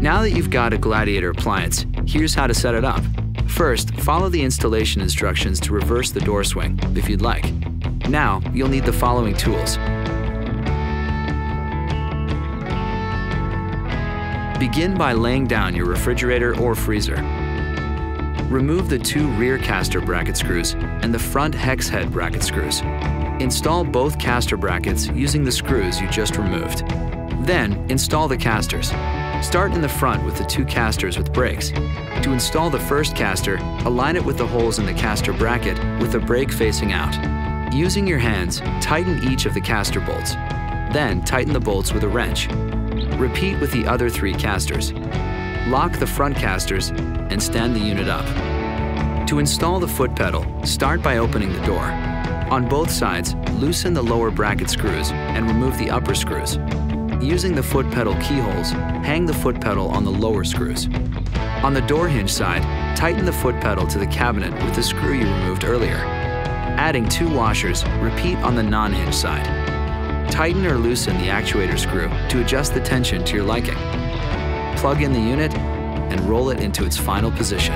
Now that you've got a Gladiator appliance, here's how to set it up. First, follow the installation instructions to reverse the door swing, if you'd like. Now, you'll need the following tools. Begin by laying down your refrigerator or freezer. Remove the two rear caster bracket screws and the front hex head bracket screws. Install both caster brackets using the screws you just removed. Then, install the casters. Start in the front with the two casters with brakes. To install the first caster, align it with the holes in the caster bracket with the brake facing out. Using your hands, tighten each of the caster bolts. Then tighten the bolts with a wrench. Repeat with the other three casters. Lock the front casters and stand the unit up. To install the foot pedal, start by opening the door. On both sides, loosen the lower bracket screws and remove the upper screws. Using the foot pedal keyholes, hang the foot pedal on the lower screws. On the door hinge side, tighten the foot pedal to the cabinet with the screw you removed earlier. Adding two washers, repeat on the non-hinge side. Tighten or loosen the actuator screw to adjust the tension to your liking. Plug in the unit and roll it into its final position.